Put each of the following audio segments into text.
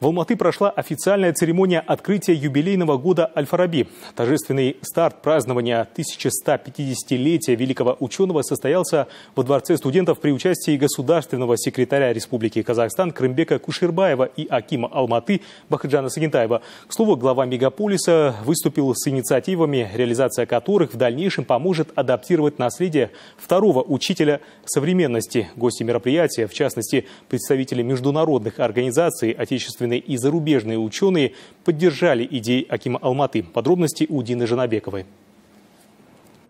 В Алматы прошла официальная церемония открытия юбилейного года Аль-Фараби. Торжественный старт празднования 1150-летия великого ученого состоялся во Дворце студентов при участии государственного секретаря Республики Казахстан Крымбека Кушербаева и Акима Алматы Бахаджана Сагентаева. К слову, глава мегаполиса выступил с инициативами, реализация которых в дальнейшем поможет адаптировать наследие второго учителя современности. Гости мероприятия, в частности, представители международных организаций, отечественных отечественные и зарубежные ученые поддержали идеи Акима Алматы. Подробности у Дины Жанабековой.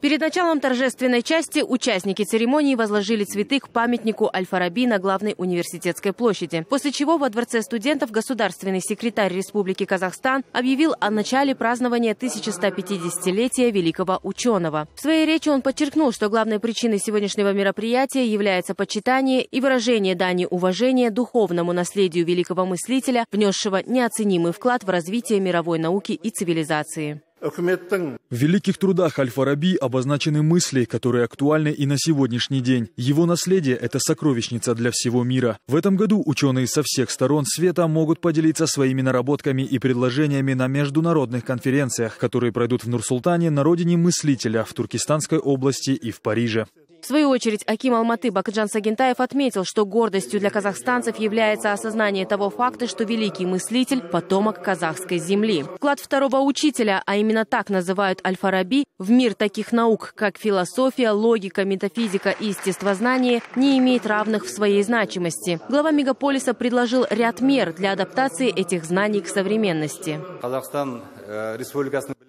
Перед началом торжественной части участники церемонии возложили цветы к памятнику Аль-Фараби на главной университетской площади. После чего во Дворце студентов государственный секретарь Республики Казахстан объявил о начале празднования 1150-летия великого ученого. В своей речи он подчеркнул, что главной причиной сегодняшнего мероприятия является почитание и выражение дани уважения духовному наследию великого мыслителя, внесшего неоценимый вклад в развитие мировой науки и цивилизации. В великих трудах Аль-Фараби обозначены мысли, которые актуальны и на сегодняшний день. Его наследие – это сокровищница для всего мира. В этом году ученые со всех сторон света могут поделиться своими наработками и предложениями на международных конференциях, которые пройдут в Нур-Султане на родине мыслителя в Туркестанской области и в Париже. Свою очередь, Аким Алматы Бакджан Сагентаев отметил, что гордостью для казахстанцев является осознание того факта, что великий мыслитель – потомок казахской земли. Вклад второго учителя, а именно так называют Аль-Фараби, в мир таких наук, как философия, логика, метафизика и естествознание, не имеет равных в своей значимости. Глава мегаполиса предложил ряд мер для адаптации этих знаний к современности. Казахстан э,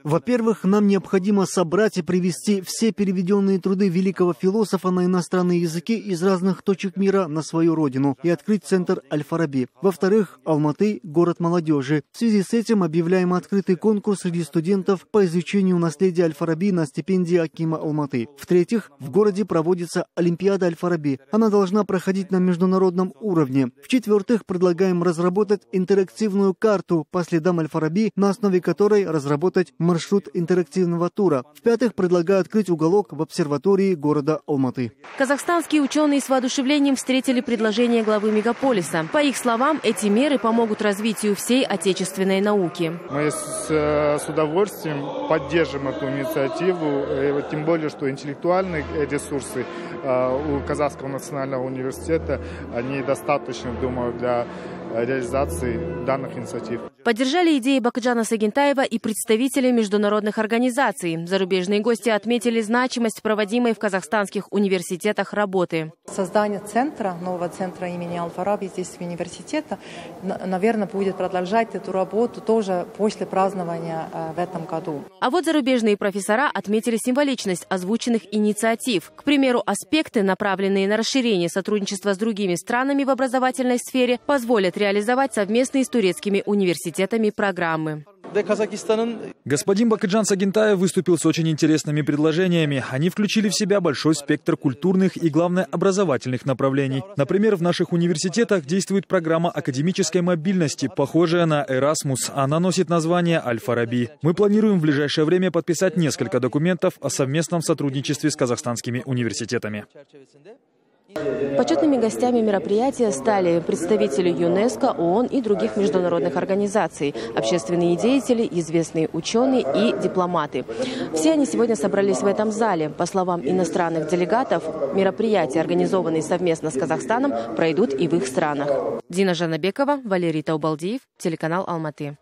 во-первых, нам необходимо собрать и привести все переведенные труды великого философа на иностранные языки из разных точек мира на свою родину и открыть центр Аль-Фараби. Во-вторых, Алматы – город молодежи. В связи с этим объявляем открытый конкурс среди студентов по изучению наследия Аль-Фараби на стипендии Акима Алматы. В-третьих, в городе проводится Олимпиада Аль-Фараби. Она должна проходить на международном уровне. В-четвертых, предлагаем разработать интерактивную карту по следам Аль-Фараби, на основе которой разработать маршрут интерактивного тура. В-пятых, предлагаю открыть уголок в обсерватории города Алматы. Казахстанские ученые с воодушевлением встретили предложение главы мегаполиса. По их словам, эти меры помогут развитию всей отечественной науки. Мы с, э, с удовольствием поддержим эту инициативу, э, тем более, что интеллектуальные ресурсы э, у Казахского национального университета, они достаточно, думаю, для реализации данных инициатив. Поддержали идеи Бакджана Сагентаева и представители международных организаций. Зарубежные гости отметили значимость проводимой в казахстанских университетах работы. Создание центра, нового центра имени Алфараби здесь в университете, наверное, будет продолжать эту работу тоже после празднования э, в этом году. А вот зарубежные профессора отметили символичность озвученных инициатив. К примеру, аспекты, направленные на расширение сотрудничества с другими странами в образовательной сфере, позволят реализовать совместные с турецкими университетами программы. Господин Бакыджан Сагентаев выступил с очень интересными предложениями. Они включили в себя большой спектр культурных и, главное, образовательных направлений. Например, в наших университетах действует программа академической мобильности, похожая на Erasmus. Она носит название Аль-Фараби. Мы планируем в ближайшее время подписать несколько документов о совместном сотрудничестве с казахстанскими университетами. Почетными гостями мероприятия стали представители ЮНЕСКО, ООН и других международных организаций, общественные деятели, известные ученые и дипломаты. Все они сегодня собрались в этом зале. По словам иностранных делегатов, мероприятия, организованные совместно с Казахстаном, пройдут и в их странах. Дина Жанабекова, Валерий Таубалдиев, телеканал Алматы.